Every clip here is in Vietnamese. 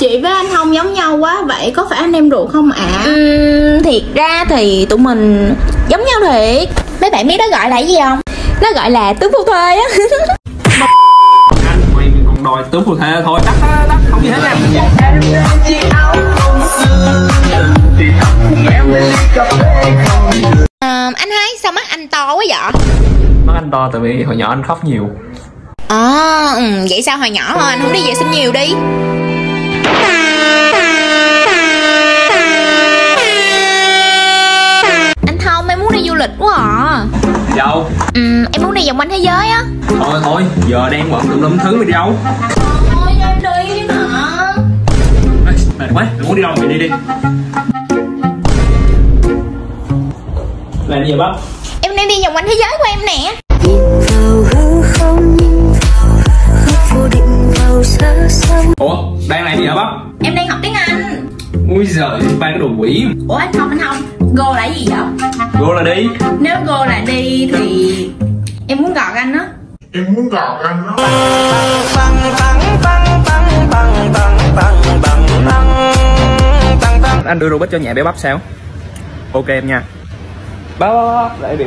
Chị với anh không giống nhau quá Vậy có phải anh em ruột không ạ? Uhm, thiệt ra thì tụi mình giống nhau thiệt Mấy bạn biết đó gọi là gì không? Nó gọi là tướng phu thuê á anh mày còn đòi tướng phù thề thôi đắt đắt không gì hết nha à, Anh hai sao mắt anh to quá vậy? mắt anh to tại vì hồi nhỏ anh khóc nhiều À, ừ, vậy sao hồi nhỏ thôi anh không đi vệ sinh nhiều đi Anh Thông em muốn đi du lịch quá à. Đi đâu? Ừ, Em muốn đi vòng quanh thế giới á. Thôi thôi giờ đang bận tùm lum thứ mày đi đâu? Thôi cho em đi mà. Ê, mệt quá mày muốn đi đâu mày đi đi. Làm gì vậy bắp Em đang đi vòng quanh thế giới của em nè vậy bắp Em đang học tiếng Anh. Ui giời ba cái đồ quỷ. Ủa anh Thông anh Thông Go là gì vậy? vô là đi. Nếu go là đi thì Em muốn gọt anh á. Anh đưa Robert cho nhẹ bé bắp sao? Ok em nha. Bắp bắp lại bị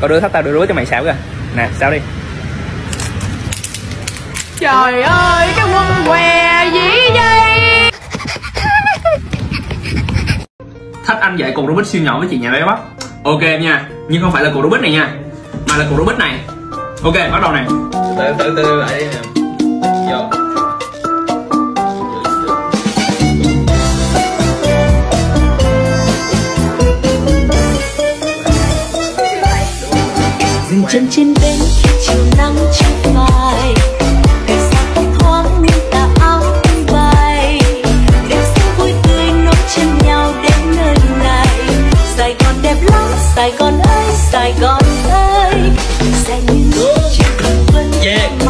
có đưa thắt tao đưa Robert cho mày sao kìa. Nè sao đi Trời ơi cái quân què gì vậy? thách anh dạy cục Rubik siêu nhỏ với chị nhà bé bắp ok em nha nhưng không phải là cục Rubik này nha mà là cục Rubik này. Ok bắt đầu nè từ từ từ lại đây nè. Vô. Dừng chân trên khi chiều nắng trong lắm. Sài Gòn ơi Sài Gòn ơi. Sẽ như chiếc Gòn ơi